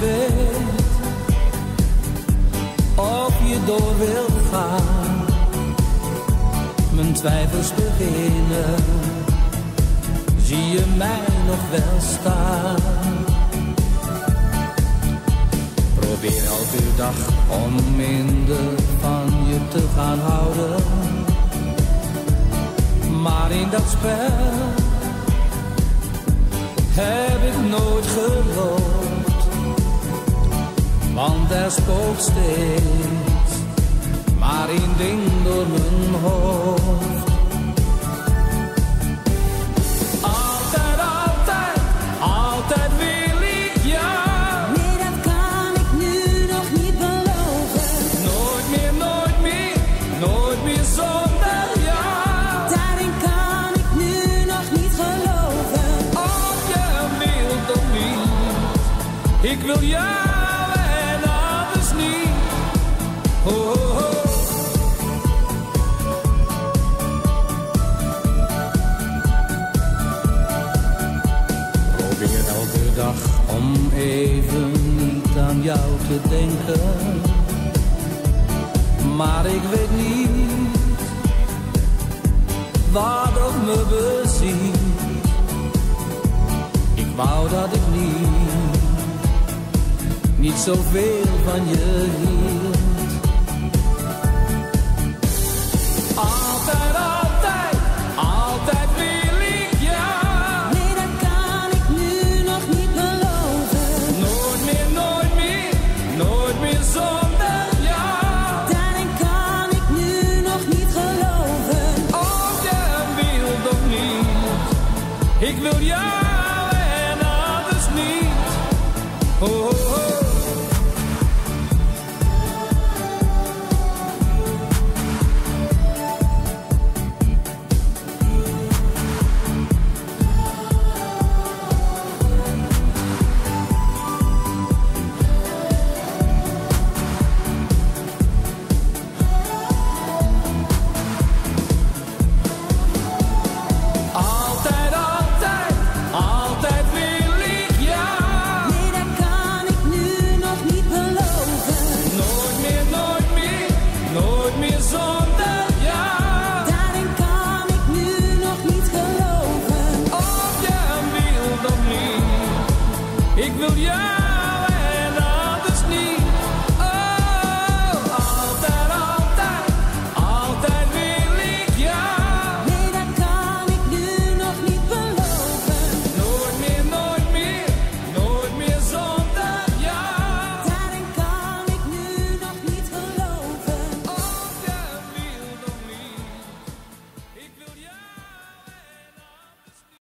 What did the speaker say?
weet of je door wilt gaan. Mijn twijfels beginnen, zie je mij nog wel staan? Probeer elke dag om minder van je te gaan houden. Maar in dat spel heb ik nooit geloofd. Want er spookt steeds maar één ding door mijn hoofd. Altijd, altijd, altijd wil ik jou. Nee, dat kan ik nu nog niet beloven. Nooit meer, nooit meer, nooit meer zonder jou. Daarin kan ik nu nog niet geloven. Of je wilt of niet, ik wil jou Probeer elke dag om even niet aan jou te denken. Maar ik weet niet wat op me bezielt. Ik wou dat ik niet, niet zoveel van je hield. wil. ik.